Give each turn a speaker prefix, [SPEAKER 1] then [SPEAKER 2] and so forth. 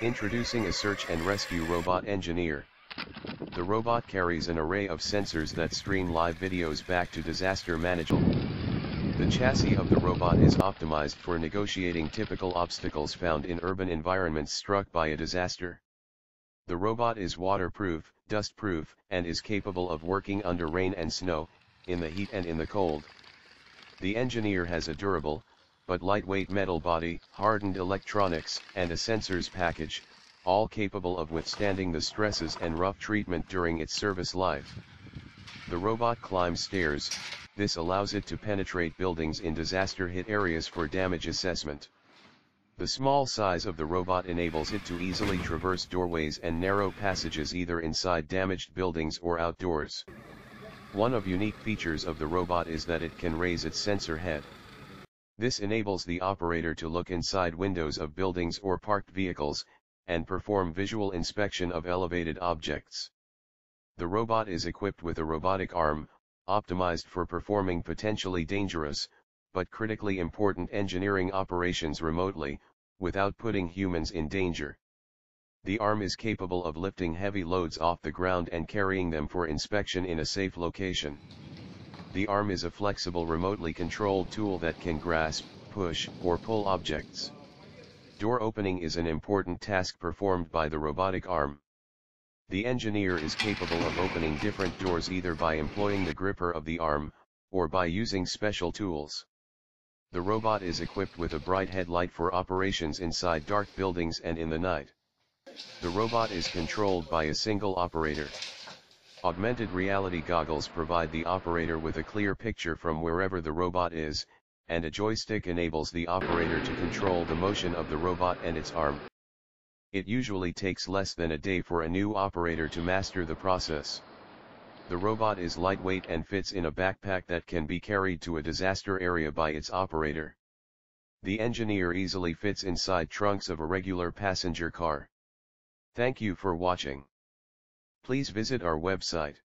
[SPEAKER 1] Introducing a search and rescue robot engineer. The robot carries an array of sensors that stream live videos back to disaster management. The chassis of the robot is optimized for negotiating typical obstacles found in urban environments struck by a disaster. The robot is waterproof, dustproof, and is capable of working under rain and snow, in the heat and in the cold. The engineer has a durable, but lightweight metal body, hardened electronics, and a sensors package, all capable of withstanding the stresses and rough treatment during its service life. The robot climbs stairs, this allows it to penetrate buildings in disaster-hit areas for damage assessment. The small size of the robot enables it to easily traverse doorways and narrow passages either inside damaged buildings or outdoors. One of unique features of the robot is that it can raise its sensor head. This enables the operator to look inside windows of buildings or parked vehicles, and perform visual inspection of elevated objects. The robot is equipped with a robotic arm, optimized for performing potentially dangerous, but critically important engineering operations remotely, without putting humans in danger. The arm is capable of lifting heavy loads off the ground and carrying them for inspection in a safe location. The arm is a flexible remotely controlled tool that can grasp, push, or pull objects. Door opening is an important task performed by the robotic arm. The engineer is capable of opening different doors either by employing the gripper of the arm, or by using special tools. The robot is equipped with a bright headlight for operations inside dark buildings and in the night. The robot is controlled by a single operator. Augmented reality goggles provide the operator with a clear picture from wherever the robot is, and a joystick enables the operator to control the motion of the robot and its arm. It usually takes less than a day for a new operator to master the process. The robot is lightweight and fits in a backpack that can be carried to a disaster area by its operator. The engineer easily fits inside trunks of a regular passenger car. Thank you for watching. Please visit our website.